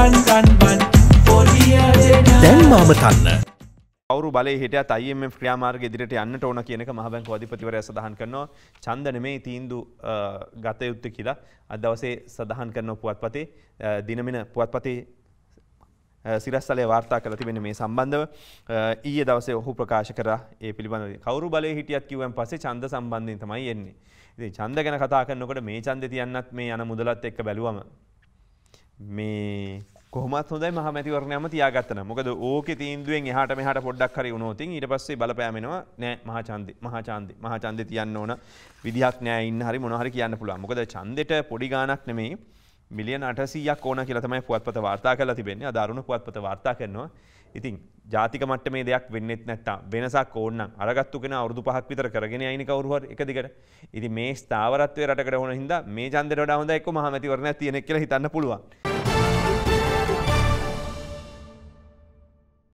run, run, run. For years and years. දැන් මාමතන්න. කවරු බල හිට IMF ක්‍රියාමාර්ග ඉදිරිට යන්නට ඕන කියනක මහබැංක අධිපතිවරය සඳහන් කරනවා චන්ද නෙමේ තීන්දු ගත යුත්ත කියලා අදවසේ සඳහන් කරන පුවත්පතේ දිනමින පුවත්පතේ සිරස්සලේ වාර්තා කළ තිබෙන මේ සම්බන්ධව ඊය දවසේ ඔහු ප්‍රකාශ කර ඒ පිළිබඳ කවරු බල හිටියත් කිවන් පසේ චන්ද සම්බන්ධය තමයි එන්නේ. ඉතින් ඡන්ද ගැන කතා කරනකොට මේ ඡන්දේ තියන්නත් මේ යන මුදලත් එක්ක බැලුවම මේ කොහොමත් හොඳයි මහමැතිවරණයම තියාගත්තන. මොකද ඕක තීන්දුවෙන් එහට මෙහට පොඩ්ඩක් හරි වුණෝතින් ඊට පස්සේ බලපෑමෙනවා නෑ මහචන්දි මහචන්දි මහචන්ද තියන්න ඕන. විදිහක් නෑ ඉන්න හරි මොනහරි කියන්න පුළුවන්. මොකද ඡන්දෙට පොඩි ගාණක් නෙමෙයි මිලියන 800ක් ඕන කියලා තමයි පුවත්පත වාර්තා කරලා තිබෙන්නේ. අදාරුණ පුවත්පත වාර්තා කරනවා. ඉතින් ජාතික මට්ටමේ දෙයක් වෙන්නෙත් නැත්තම් වෙනසක් ඕනනම් අරගත්තු කෙනා අවුරුදු පහක් විතර කරගෙන යයිනේ කවුරු හරි එක දිගට. ඉතින් මේ ස්ථාවරත්වයේ රටකට ඕන හින්දා මේ ඡන්දෙට වඩා හොඳ එක්ක මහමැතිවරණයක් තියෙනෙක් කියලා හිතන්න පුළුවන්.